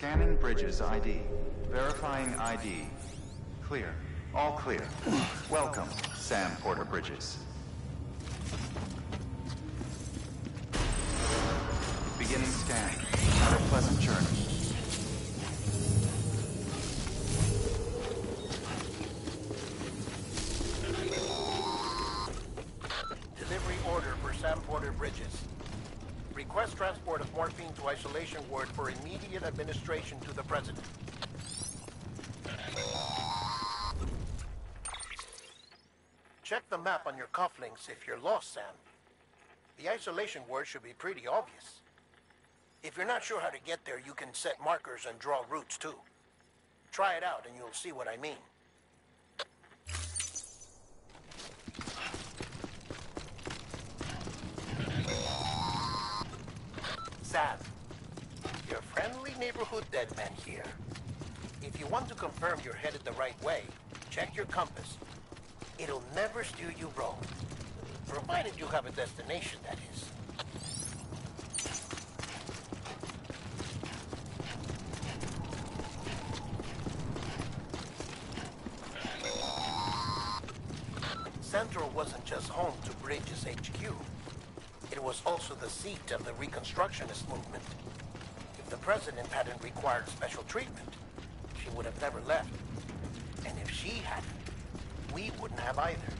Scanning Bridges ID. Verifying ID. Clear. All clear. Welcome, Sam Porter Bridges. Beginning scan. Have a pleasant journey. To isolation ward for immediate administration to the President. Check the map on your cufflinks if you're lost, Sam. The isolation ward should be pretty obvious. If you're not sure how to get there, you can set markers and draw routes too. Try it out and you'll see what I mean. Sam, neighborhood Deadman here. If you want to confirm you're headed the right way, check your compass. It'll never steer you wrong. Provided you have a destination, that is. Central wasn't just home to Bridges HQ. It was also the seat of the Reconstructionist movement. President hadn't required special treatment, she would have never left. And if she hadn't, we wouldn't have either.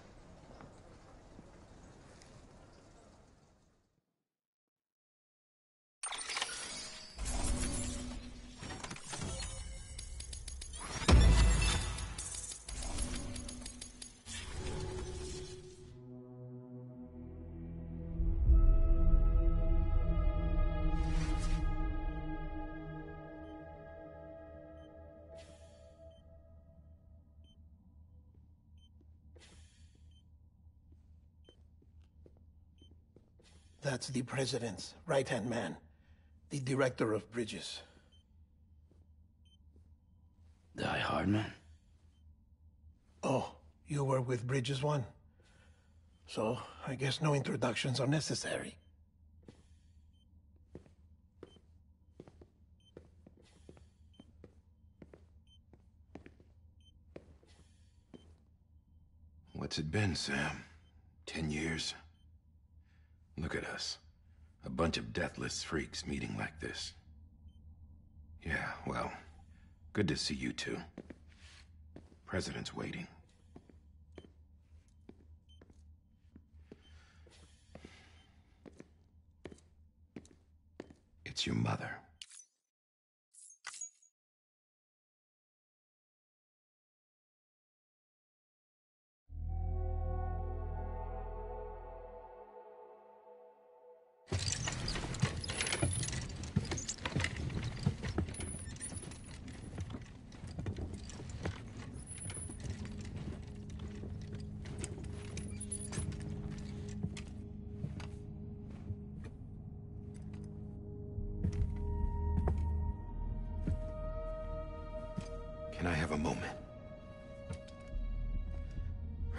That's the president's right-hand man, the director of bridges. Die Hardman? Oh, you were with Bridges One? So, I guess no introductions are necessary. What's it been, Sam? Ten years? Look at us. A bunch of deathless freaks meeting like this. Yeah, well, good to see you two. President's waiting. It's your mother.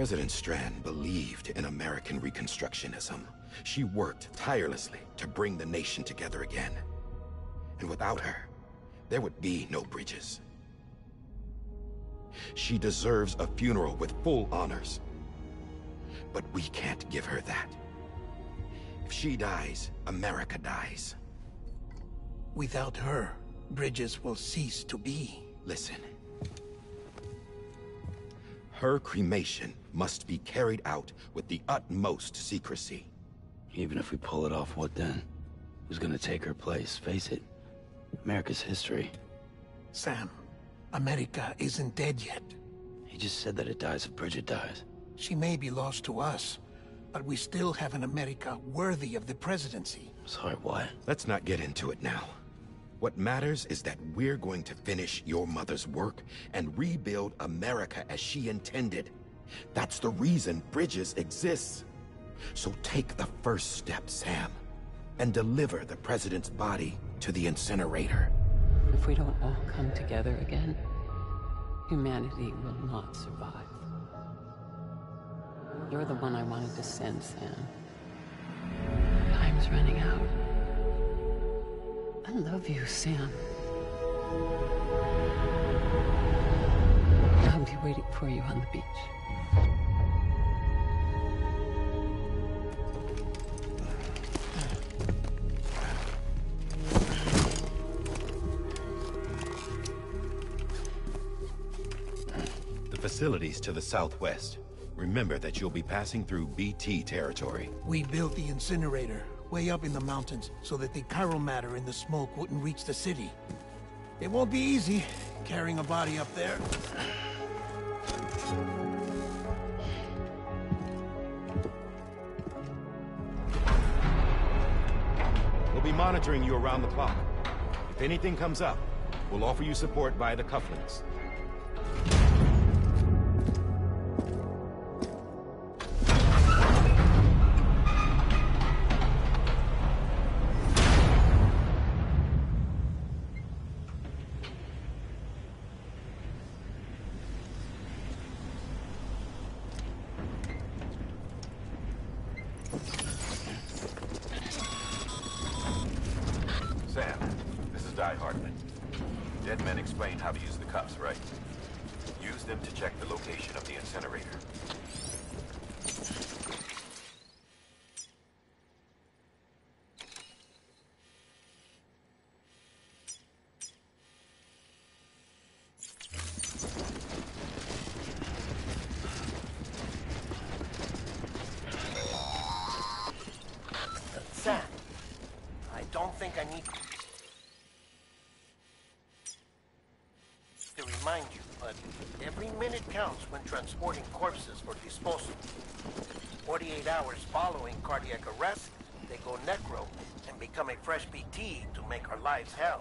President Strand believed in American Reconstructionism. She worked tirelessly to bring the nation together again. And without her, there would be no bridges. She deserves a funeral with full honors. But we can't give her that. If she dies, America dies. Without her, bridges will cease to be. Listen. Her cremation must be carried out with the utmost secrecy. Even if we pull it off, what then? Who's gonna take her place? Face it, America's history. Sam, America isn't dead yet. He just said that it dies if Bridget dies. She may be lost to us, but we still have an America worthy of the presidency. Sorry, what? Let's not get into it now. What matters is that we're going to finish your mother's work and rebuild America as she intended. That's the reason Bridges exists. So take the first step, Sam, and deliver the president's body to the incinerator. If we don't all come together again, humanity will not survive. You're the one I wanted to send, Sam. Time's running out. I love you, Sam. I'll be waiting for you on the beach. The facilities to the southwest. Remember that you'll be passing through BT territory. We built the incinerator way up in the mountains so that the chiral matter in the smoke wouldn't reach the city. It won't be easy carrying a body up there. We'll be monitoring you around the clock. If anything comes up, we'll offer you support via the cufflinks. Cardiac arrest, they go necro and become a fresh BT to make our lives hell.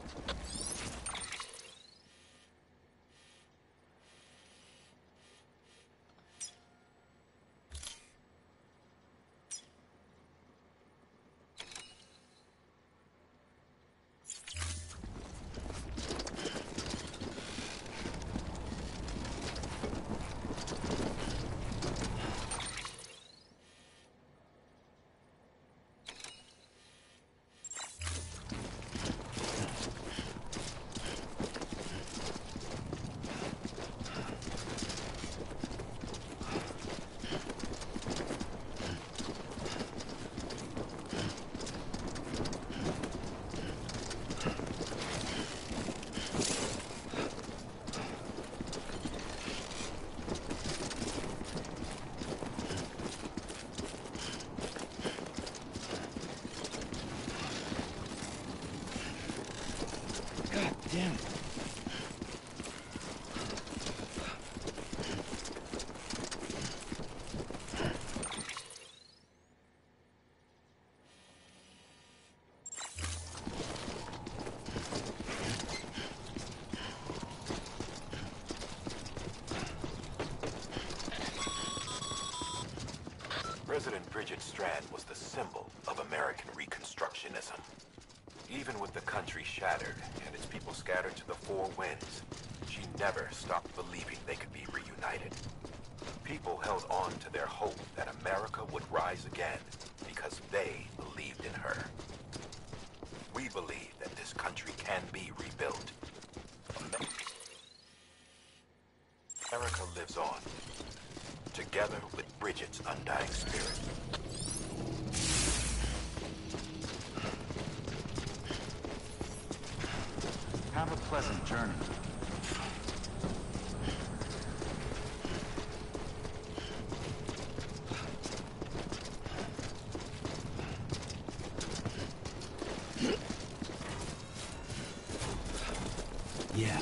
God damn it. President Bridget Strand was the symbol of American Reconstructionism. Even with the country shattered and its people scattered to the four winds, she never stopped believing they could be reunited. People held on to their hope that America would rise again because they believed in her. We believe that this country can be rebuilt. Amer- America lives on, together with Bridget's undying spirit. Have a pleasant journey. Yeah.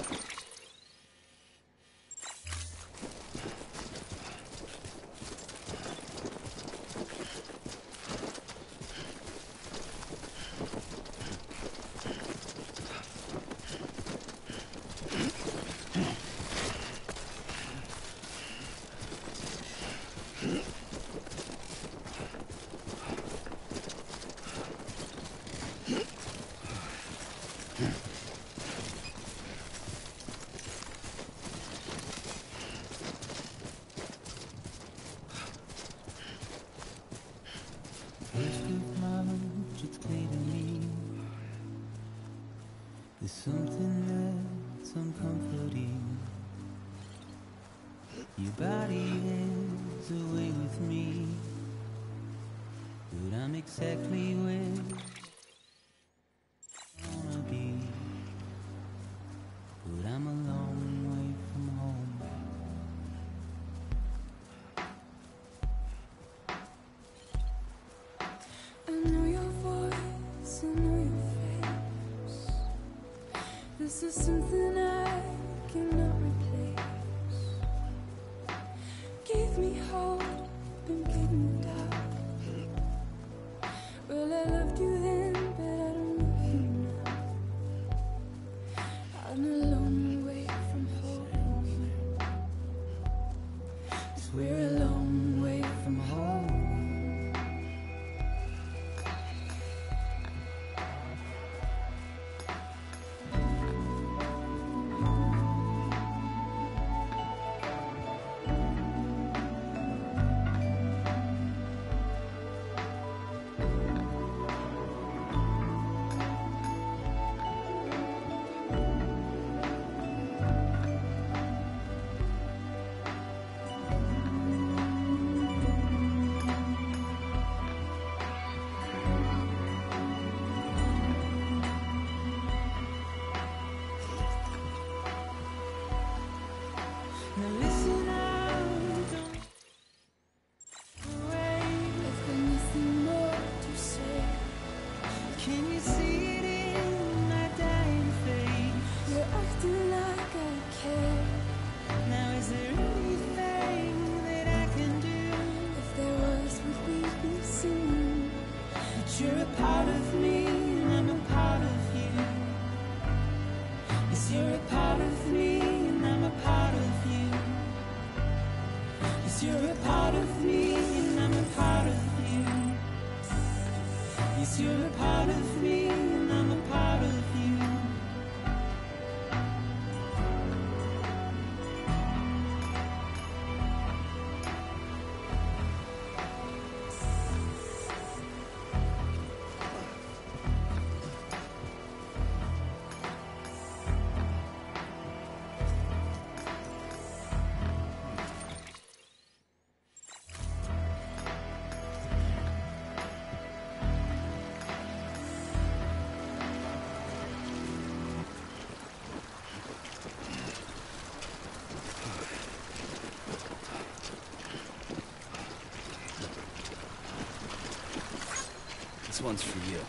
This is something I cannot replace. Give me hope give me doubt. Well, I loved you then, This one's for you.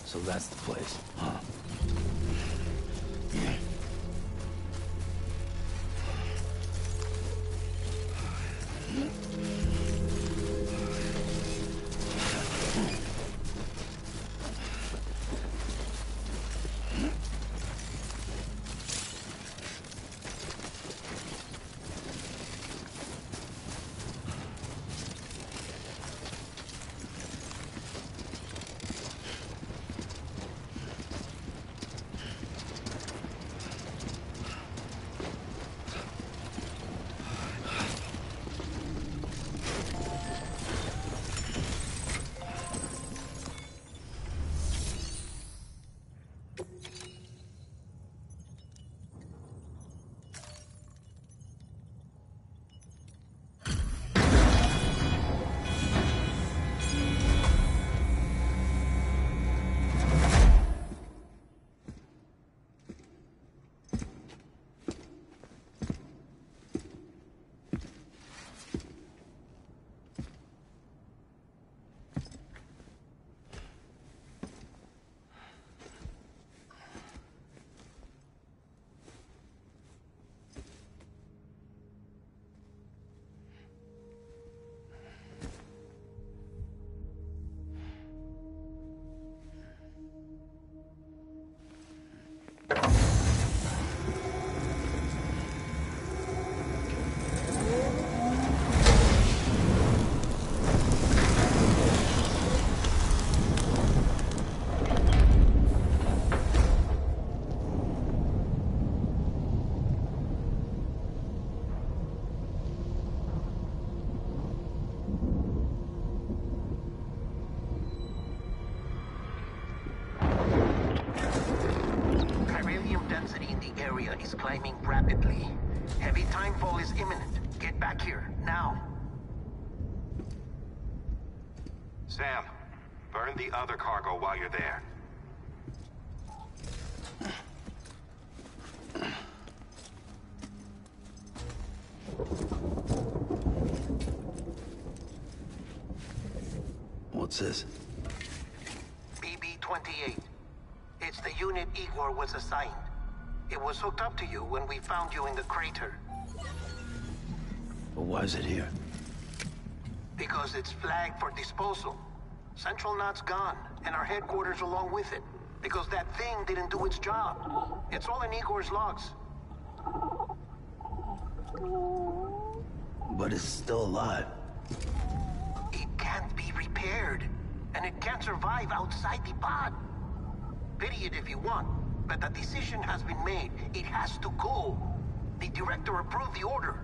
So that's the place, up to you when we found you in the crater. But why is it here? Because it's flagged for disposal. Central Knot's gone, and our headquarters along with it. Because that thing didn't do its job. It's all in Igor's logs. But it's still alive. It can't be repaired, and it can't survive outside the pod. Pity it if you want, but the decision has been made. It has to go. The director approved the order.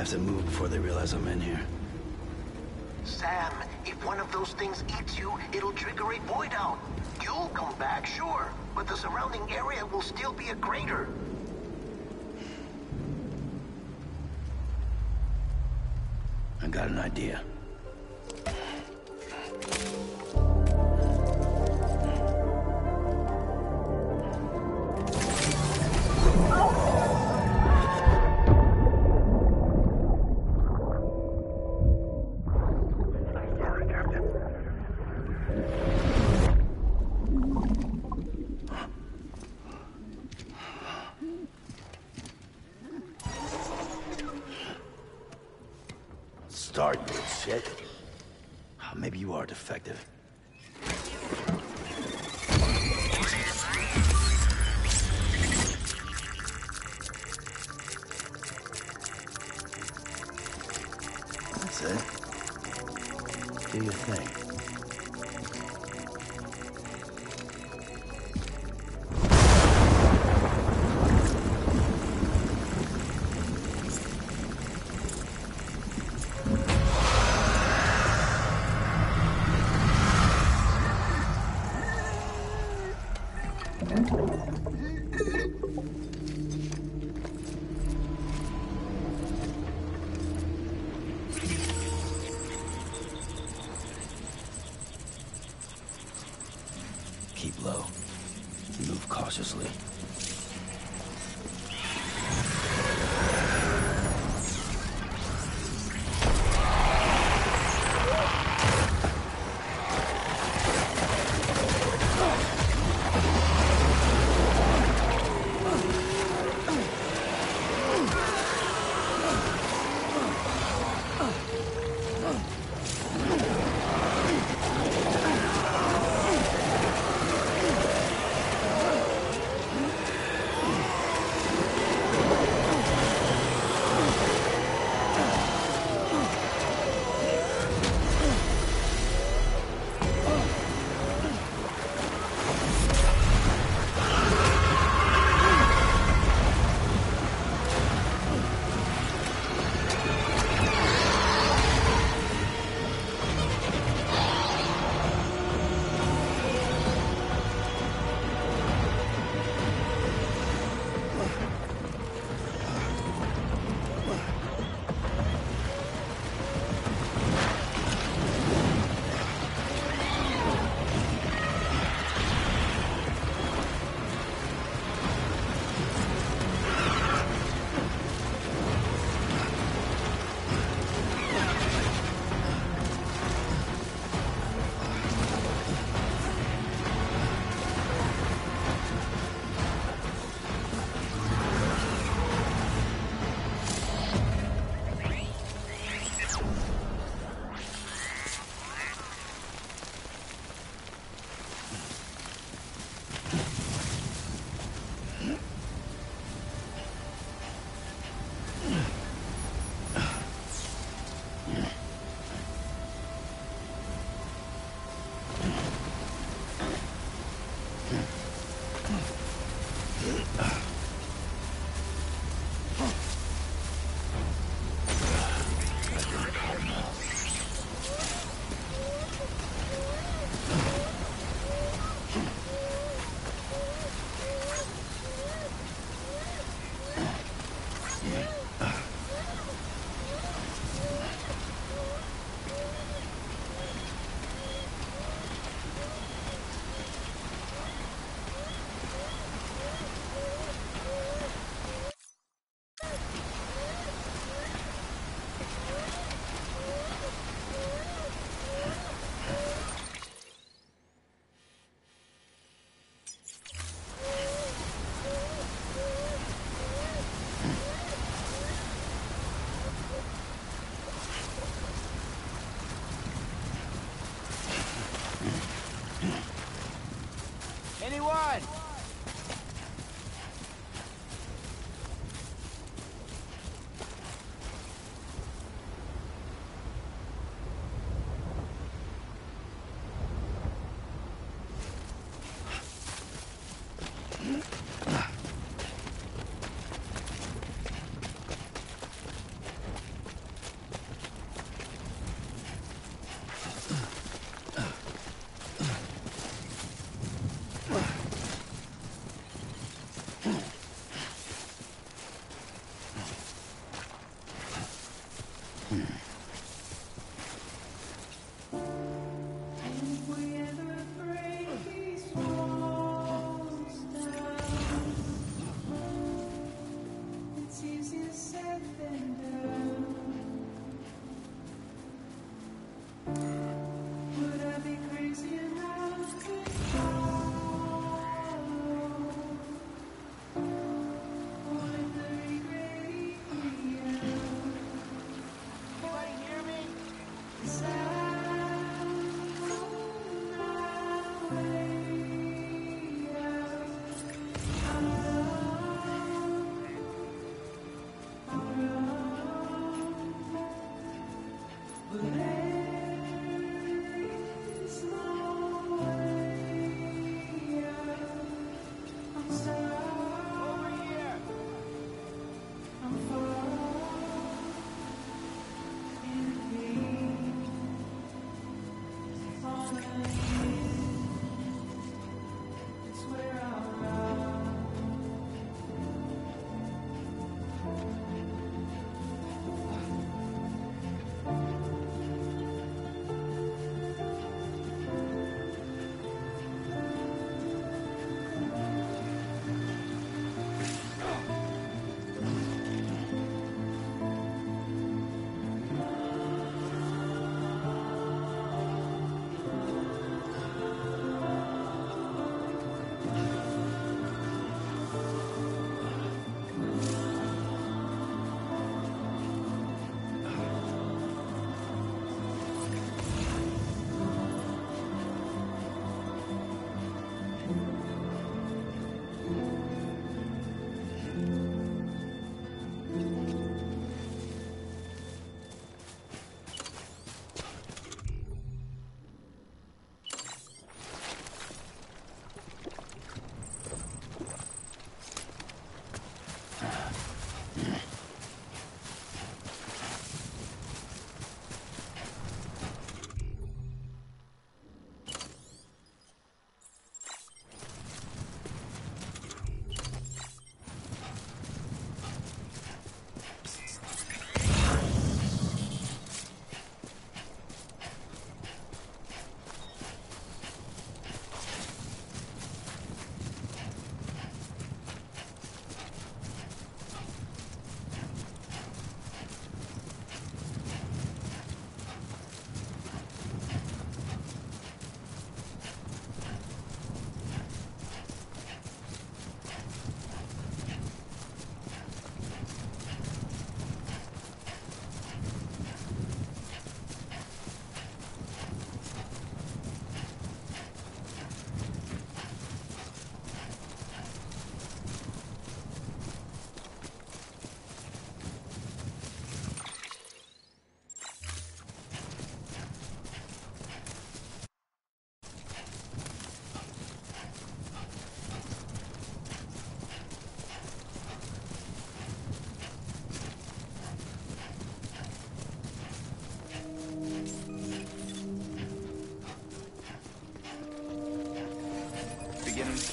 I have to move before they realize I'm in here.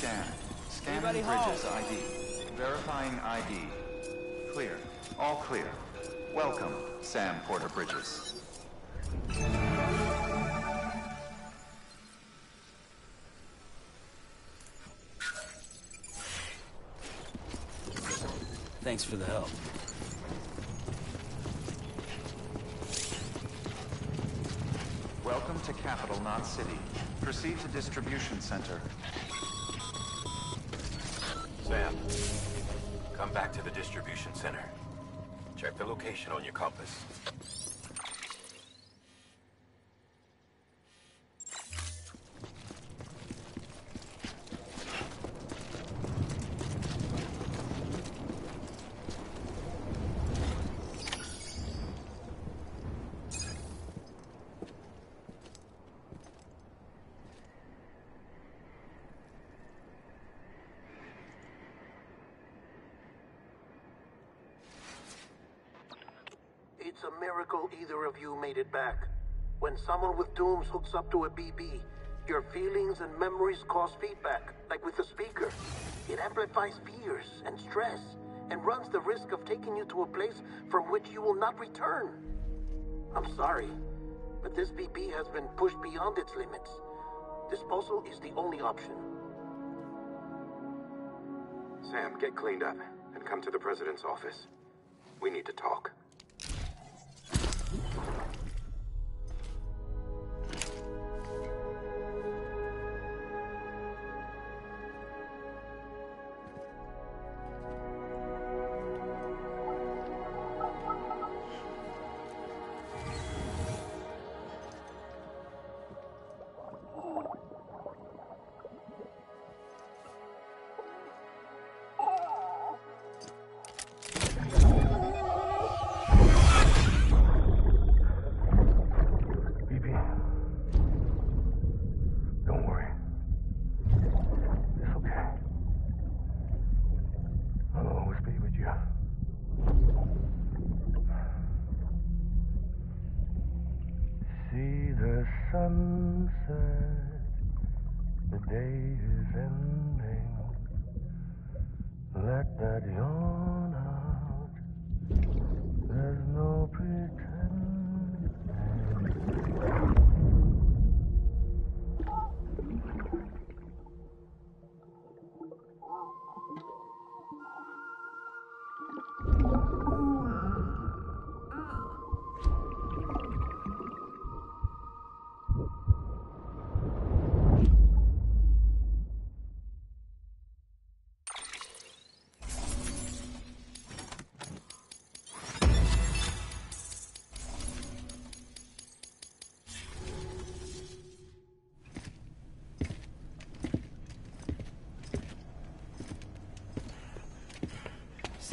Scan. Scanning Bridges home? ID. Verifying ID. Clear. All clear. Welcome, Sam Porter Bridges. Thanks for the help. Welcome to Capital Knot City. Proceed to Distribution Center. Sam, come back to the distribution center. Check the location on your compass. It's a miracle either of you made it back. When someone with dooms hooks up to a BB, your feelings and memories cause feedback, like with the speaker. It amplifies fears and stress, and runs the risk of taking you to a place from which you will not return. I'm sorry, but this BB has been pushed beyond its limits. Disposal is the only option. Sam, get cleaned up and come to the president's office. We need to talk.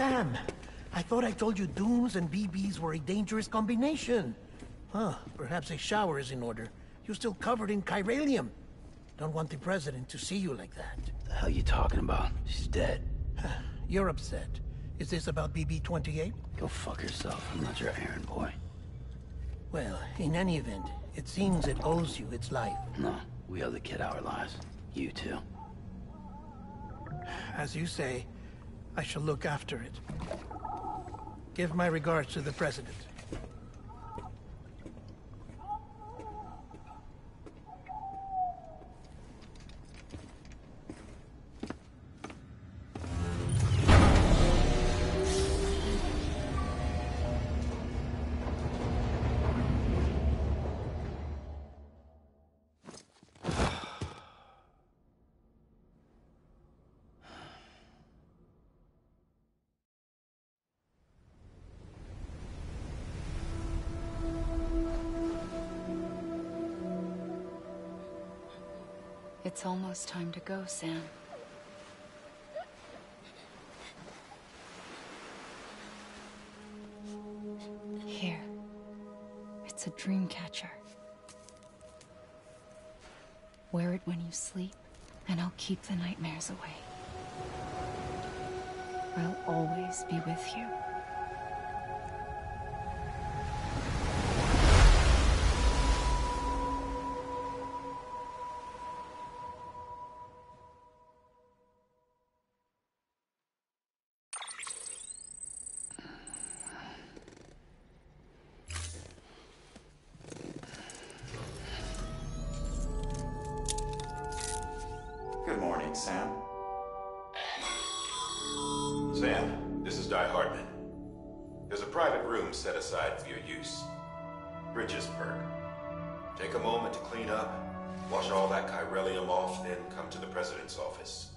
Sam, I thought I told you dooms and BBs were a dangerous combination. Huh, perhaps a shower is in order. You're still covered in chiralium. Don't want the president to see you like that. The hell you talking about? She's dead. You're upset. Is this about BB-28? Go fuck yourself. I'm not your errand boy. Well, in any event, it seems it owes you its life. No, we owe the kid our lives. You too. As you say, I shall look after it. Give my regards to the president. It's almost time to go, Sam. Here. It's a dream catcher. Wear it when you sleep, and I'll keep the nightmares away. I'll always be with you. Sam. Sam, this is Die-Hardman. There's a private room set aside for your use. Bridges perk. Take a moment to clean up, wash all that chiralium off, then come to the president's office.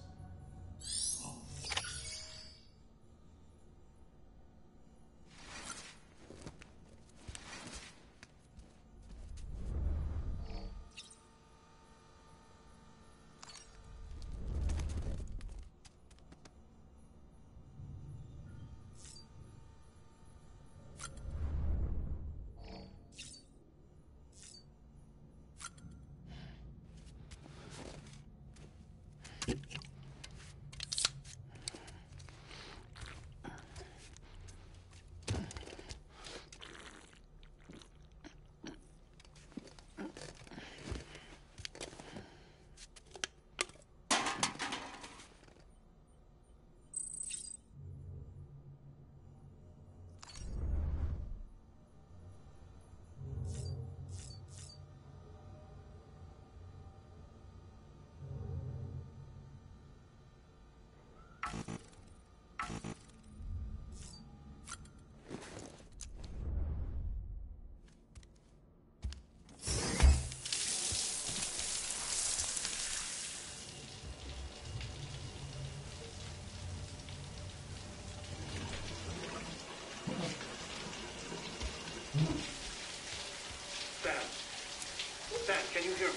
Can you hear me?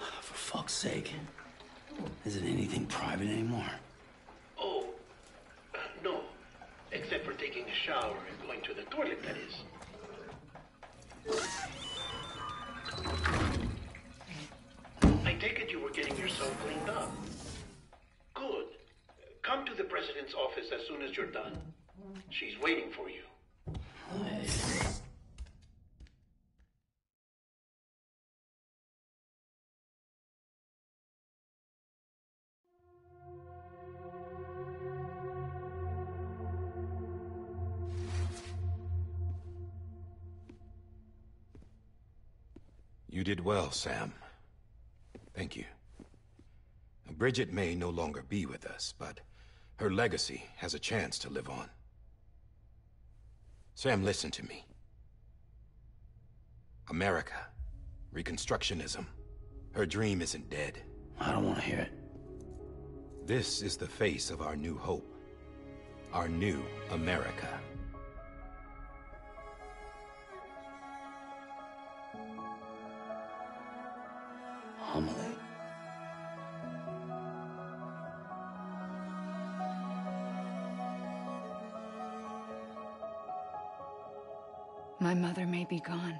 Ah, for fuck's sake. Isn't anything private anymore? Oh, no. Except for taking a shower and going to the toilet, that is. I take it you were getting yourself cleaned up. Good. Come to the president's office as soon as you're done. She's waiting for you. Sam. Thank you. Bridget may no longer be with us, but her legacy has a chance to live on. Sam, listen to me. America. Reconstructionism. Her dream isn't dead. I don't want to hear it. This is the face of our new hope. Our new America. Amelie. My mother may be gone,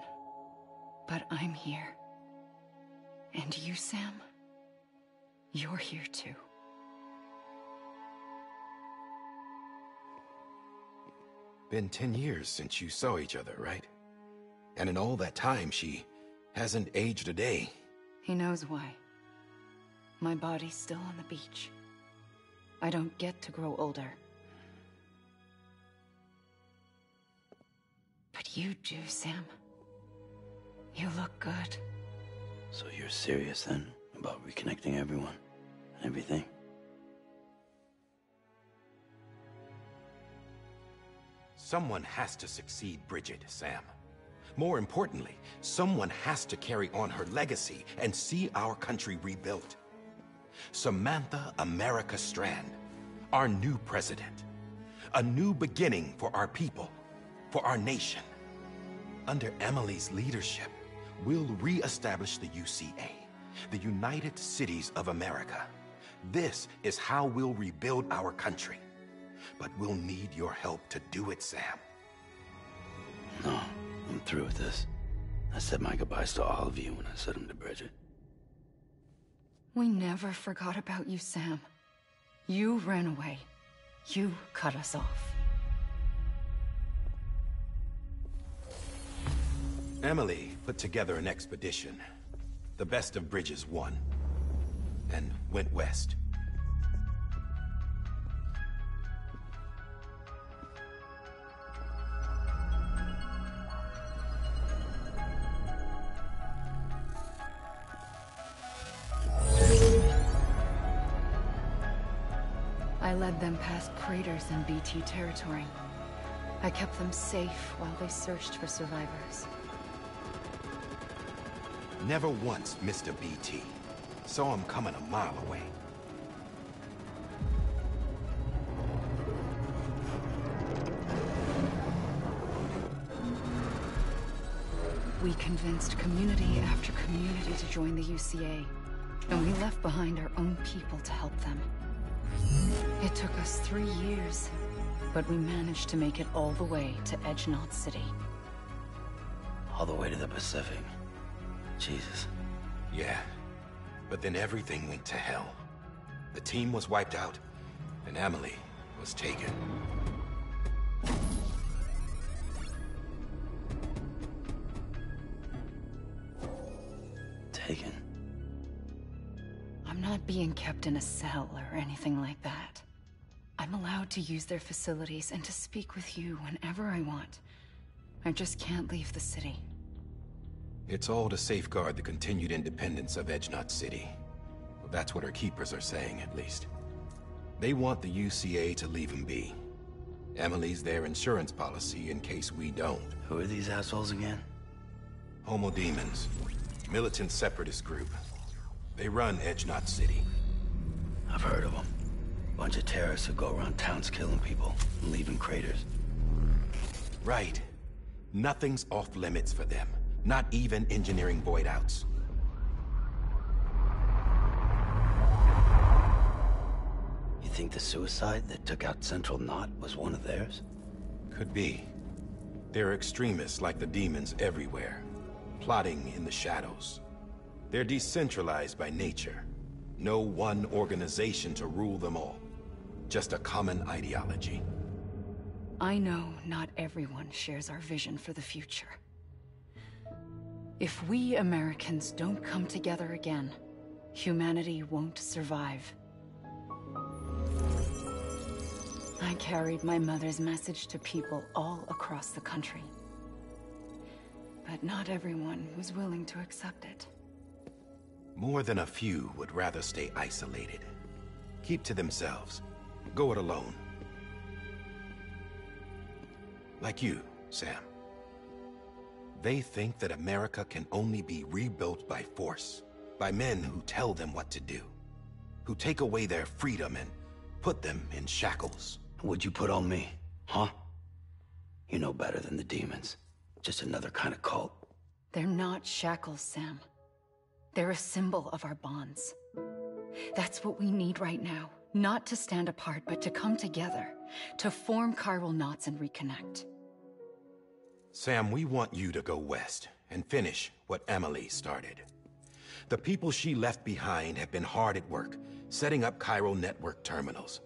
but I'm here. And you, Sam? You're here too. Been ten years since you saw each other, right? And in all that time, she hasn't aged a day. He knows why. My body's still on the beach. I don't get to grow older. But you do, Sam. You look good. So you're serious then about reconnecting everyone and everything? Someone has to succeed Bridget, Sam. More importantly, someone has to carry on her legacy and see our country rebuilt. Samantha America Strand, our new president. A new beginning for our people, for our nation. Under Amelie's leadership, we'll re-establish the UCA, the United Cities of America. This is how we'll rebuild our country. But we'll need your help to do it, Sam. No, I'm through with this. I said my goodbyes to all of you when I said them to Bridget. We never forgot about you, Sam. You ran away. You cut us off. Amelie put together an expedition. The best of Bridges won. And went west. Past craters in BT territory. I kept them safe while they searched for survivors. Never once missed a BT. Saw him coming a mile away. We convinced community after community to join the UCA, and we left behind our own people to help them. It took us three years, but we managed to make it all the way to Edge Knot City. All the way to the Pacific. Jesus. Yeah. But then everything went to hell. The team was wiped out, and Amelie was taken. Taken. I'm not being kept in a cell or anything like that. I'm allowed to use their facilities and to speak with you whenever I want. I just can't leave the city. It's all to safeguard the continued independence of Edge Knot City. Well, that's what our keepers are saying, at least. They want the UCA to leave him be. Amelie's their insurance policy in case we don't. Who are these assholes again? Homo Demens. Militant separatist group. They run Edge Knot City. I've heard of them. Bunch of terrorists who go around towns killing people and leaving craters. Right. Nothing's off limits for them. Not even engineering void outs. You think the suicide that took out Central Knot was one of theirs? Could be. There are extremists like the Demens everywhere, plotting in the shadows. They're decentralized by nature. No one organization to rule them all. Just a common ideology. I know not everyone shares our vision for the future. If we Americans don't come together again, humanity won't survive. I carried my mother's message to people all across the country. But not everyone was willing to accept it. More than a few would rather stay isolated. Keep to themselves. Go it alone. Like you, Sam. They think that America can only be rebuilt by force, by men who tell them what to do, who take away their freedom and put them in shackles. What'd you put on me, huh? You know better than the Demens. Just another kind of cult. They're not shackles, Sam. They're a symbol of our bonds. That's what we need right now. Not to stand apart, but to come together. To form chiral knots and reconnect. Sam, we want you to go west and finish what Amelie started. The people she left behind have been hard at work, setting up chiral network terminals.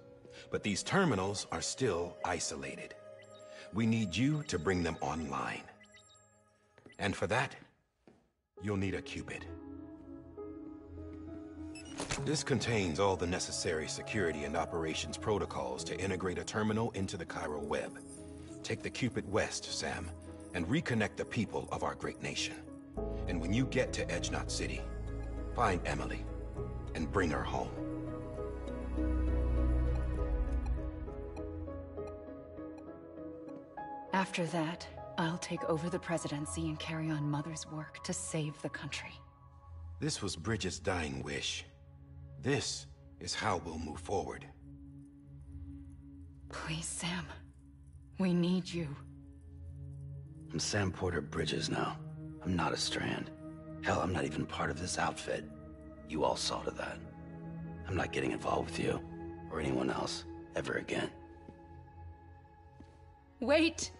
But these terminals are still isolated. We need you to bring them online. And for that, you'll need a Q-pid. This contains all the necessary security and operations protocols to integrate a terminal into the chiral web. Take the Q-pid west, Sam, and reconnect the people of our great nation. And when you get to Edge Knot City, find Amelie and bring her home. After that, I'll take over the presidency and carry on Mother's work to save the country. This was Bridget's dying wish. This is how we'll move forward. Please, Sam. We need you. I'm Sam Porter Bridges now. I'm not a Strand. Hell, I'm not even part of this outfit. You all saw to that. I'm not getting involved with you, or anyone else, ever again. Wait!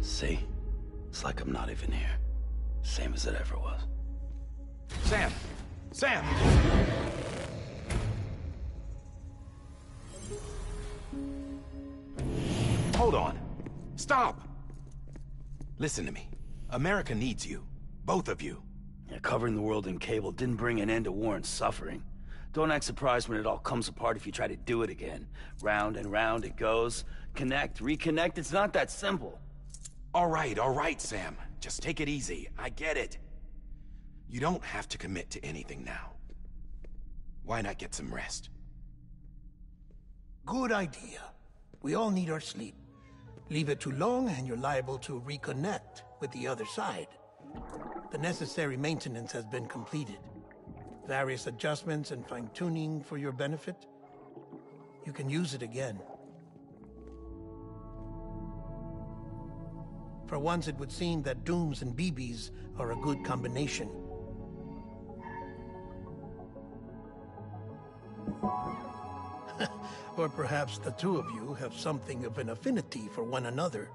See? It's like I'm not even here. Same as it ever was. Sam! Sam! Hold on. Stop! Listen to me. America needs you. Both of you. Yeah, covering the world in cable didn't bring an end to war and suffering. Don't act surprised when it all comes apart if you try to do it again. Round and round it goes. Connect, reconnect, it's not that simple. All right, all right, Sam. Just take it easy. I get it. You don't have to commit to anything now. Why not get some rest? Good idea. We all need our sleep. Leave it too long and you're liable to reconnect with the other side. The necessary maintenance has been completed. Various adjustments and fine-tuning for your benefit. You can use it again. For once, it would seem that Dooms and BBs are a good combination. or perhaps the two of you have something of an affinity for one another.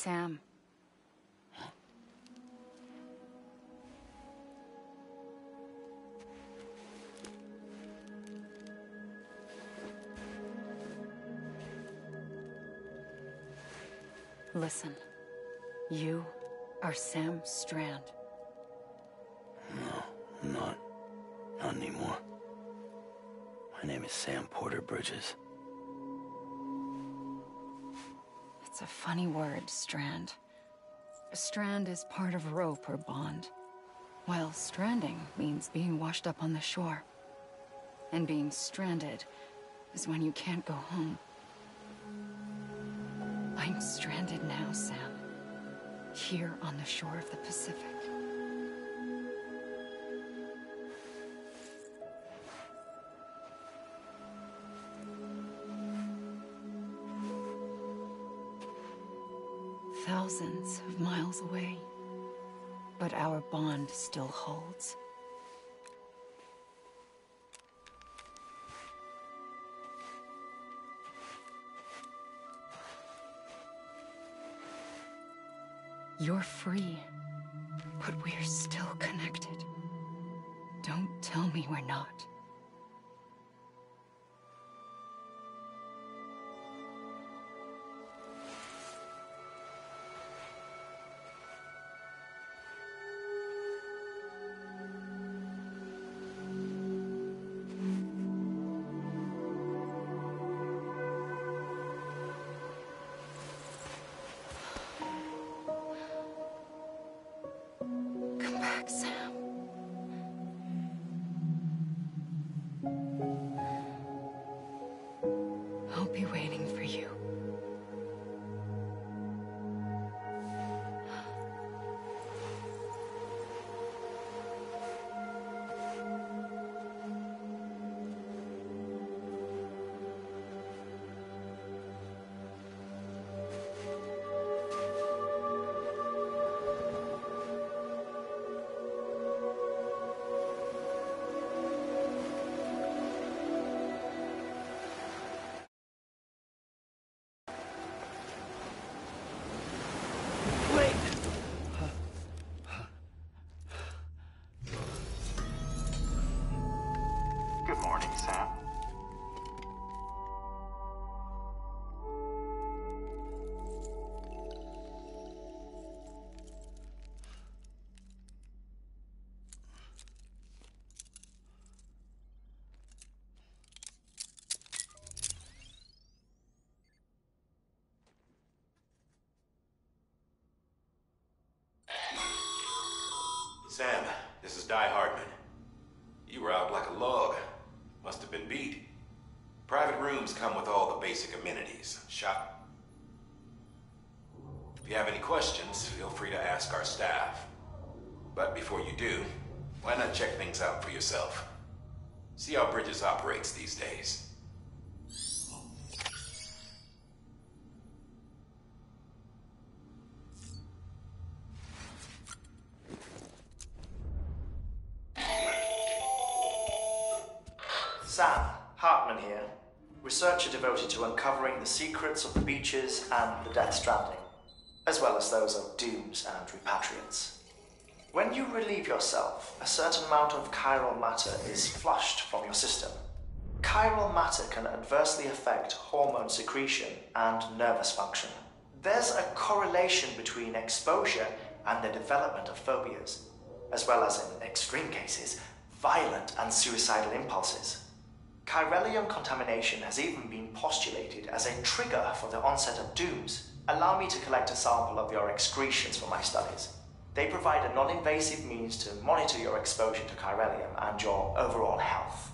Sam. Listen. You are Sam Strand. No, not. Not anymore. My name is Sam Porter Bridges. Funny word, strand. A strand is part of rope or bond, while stranding means being washed up on the shore. And being stranded is when you can't go home. I'm stranded now, Sam. Here on the shore of the Pacific. Thousands of miles away. But our bond still holds. You're free, but we're still connected. Don't tell me we're not. Sam, this is Die-Hardman. You were out like a log. Must have been beat. Private rooms come with all the basic amenities. Shop. If you have any questions, feel free to ask our staff. But before you do, why not check things out for yourself? See how Bridges operates these days. Relieve yourself, a certain amount of chiral matter is flushed from your system. Chiral matter can adversely affect hormone secretion and nervous function. There's a correlation between exposure and the development of phobias, as well as, in extreme cases, violent and suicidal impulses. Chiralium contamination has even been postulated as a trigger for the onset of dooms. Allow me to collect a sample of your excretions for my studies. They provide a non invasive means to monitor your exposure to chiralium and your overall health.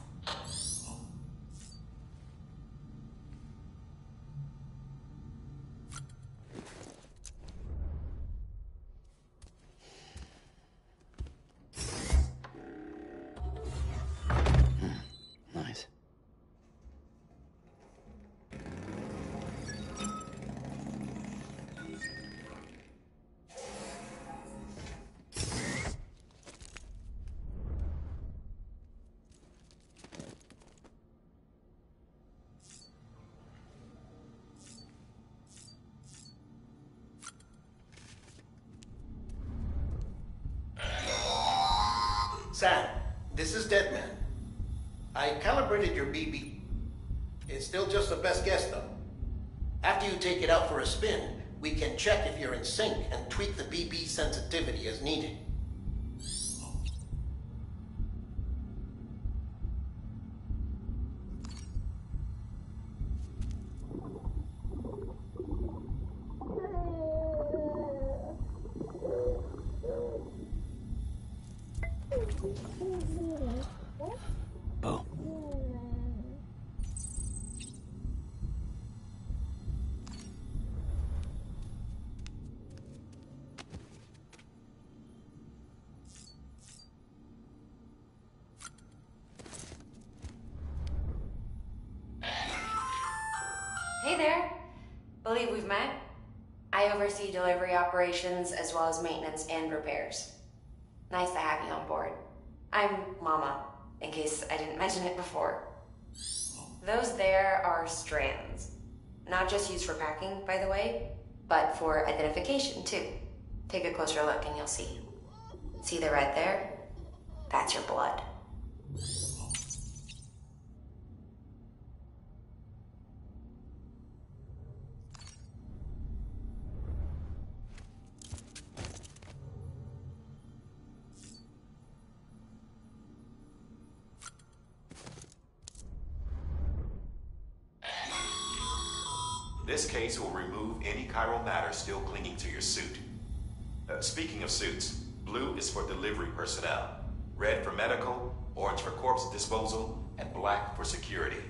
Sam, this is Deadman. I calibrated your BB. It's still just the best guess, though. After you take it out for a spin, we can check if you're in sync and tweak the BB sensitivity as needed. Well as maintenance and repairs. Nice to have you on board. I'm Mama, in case I didn't mention it before. Those there are strands. Not just used for packing, by the way, but for identification too. Take a closer look and you'll see. See the red there? Blue is for delivery personnel, red for medical, orange for corpse disposal, and black for security.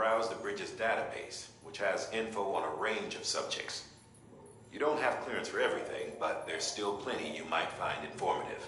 Browse the bridge's database, which has info on a range of subjects. You don't have clearance for everything, but there's still plenty you might find informative.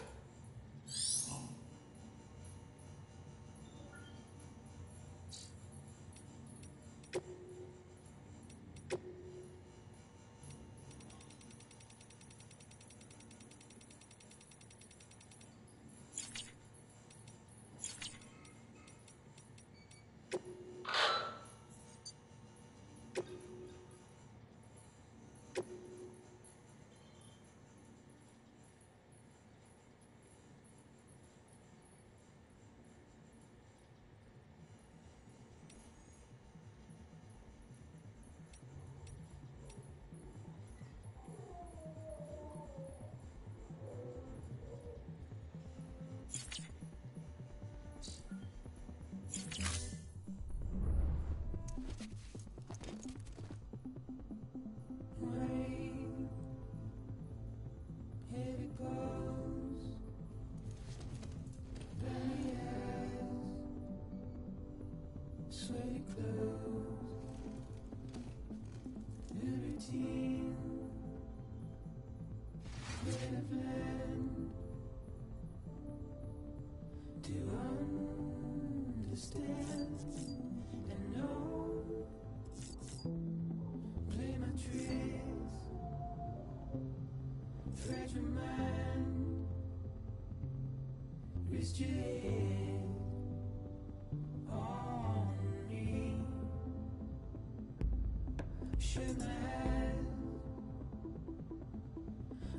I'm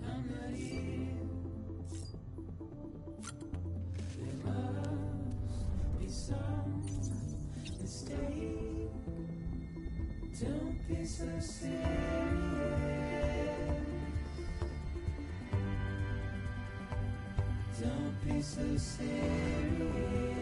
not here. There must be some mistake. Don't be so serious. Don't be so serious.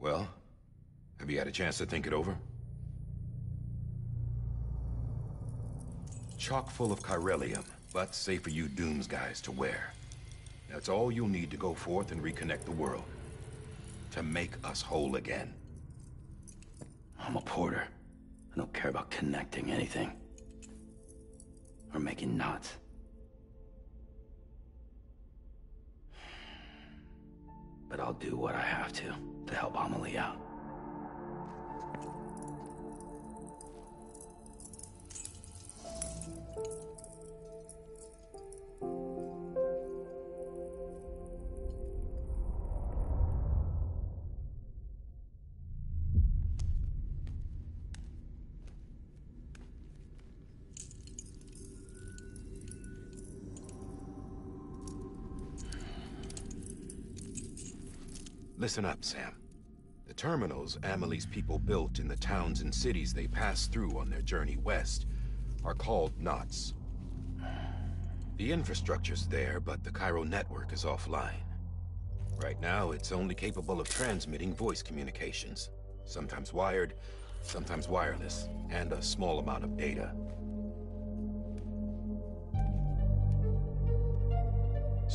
Well, have you had a chance to think it over? Chock full of chiralium, but safe for you Dooms guys to wear. That's all you'll need to go forth and reconnect the world. To make us whole again. I'm a porter. I don't care about connecting anything. Or making knots. But I'll do what I have to, to help Amelie out. Listen up, Sam. The terminals Amelie's people built in the towns and cities they passed through on their journey west are called knots. The infrastructure's there, but the Chiral network is offline. Right now, it's only capable of transmitting voice communications. Sometimes wired, sometimes wireless, and a small amount of data.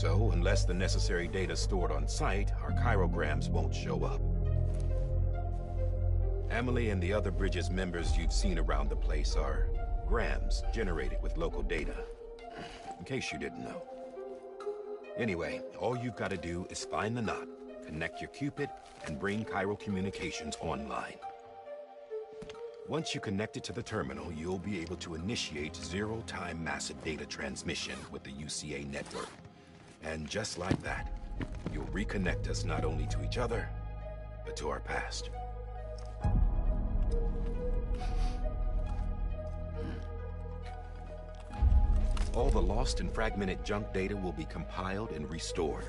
So, unless the necessary data stored on site, our chiralgrams won't show up. Amelie and the other Bridges members you've seen around the place are grams generated with local data. In case you didn't know. Anyway, all you've got to do is find the knot, connect your Q-pid, and bring Chiral Communications online. Once you connect it to the terminal, you'll be able to initiate zero-time massive data transmission with the UCA network. And just like that, you'll reconnect us not only to each other, but to our past. All the lost and fragmented junk data will be compiled and restored.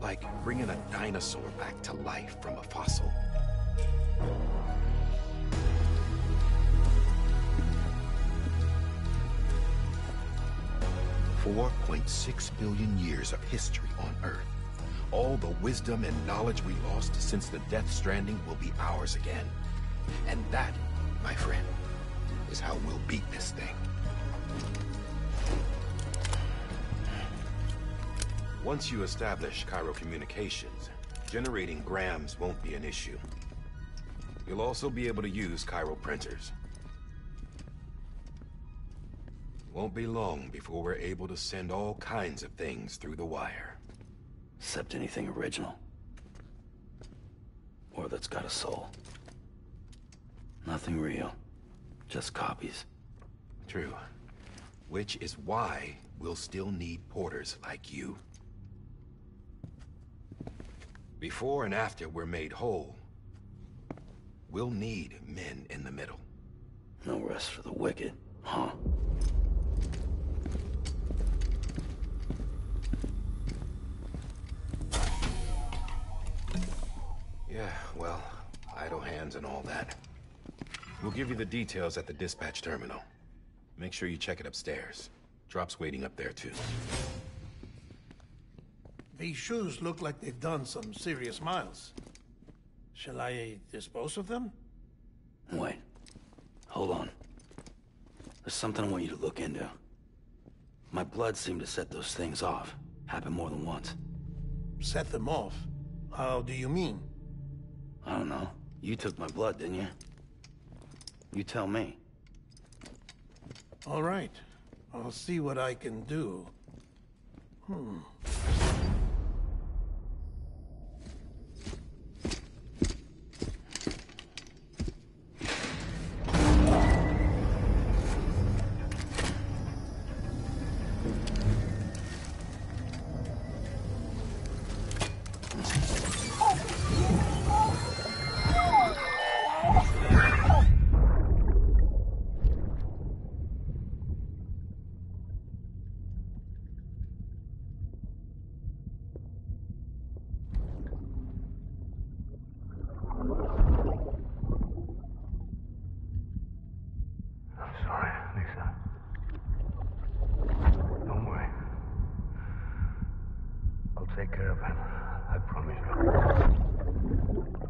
Like bringing a dinosaur back to life from a fossil. Four point six billion years of history on Earth. All the wisdom and knowledge we lost since the Death Stranding will be ours again. And that, my friend, is how we'll beat this thing. Once you establish Chiral Communications, generating grams won't be an issue. You'll also be able to use Chiral printers. Won't be long before we're able to send all kinds of things through the wire. Except anything original. Or that's got a soul. Nothing real. Just copies. True. Which is why we'll still need porters like you. Before and after we're made whole, we'll need men in the middle. No rest for the wicked, huh? Yeah, well, idle hands and all that. We'll give you the details at the dispatch terminal. Make sure you check it upstairs. Drop's waiting up there, too. These shoes look like they've done some serious miles. Shall I dispose of them? Wait. Hold on. There's something I want you to look into. My blood seemed to set those things off. Happened more than once. Set them off? How do you mean? I don't know. You took my blood, didn't you? You tell me. All right. I'll see what I can do. Hmm. take care of him. I promise you.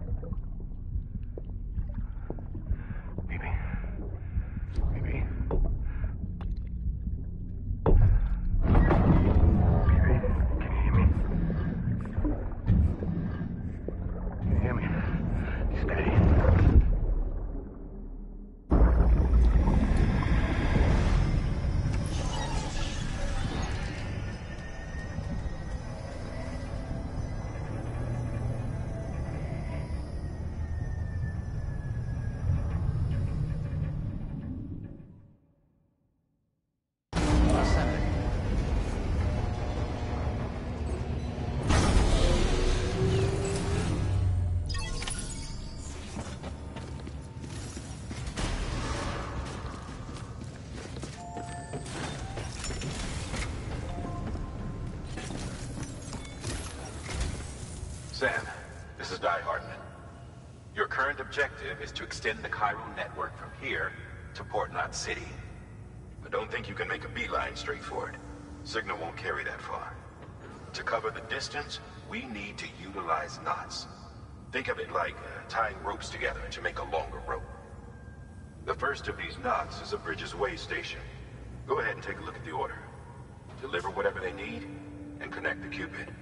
Objective is to extend the Chiral network from here to Port Knot City. I don't think you can make a beeline straight for it. Signal won't carry that far. To cover the distance, we need to utilize knots. Think of it like uh, tying ropes together to make a longer rope. The first of these knots is a Bridges Way station. Go ahead and take a look at the order. Deliver whatever they need, and connect the Q-pid.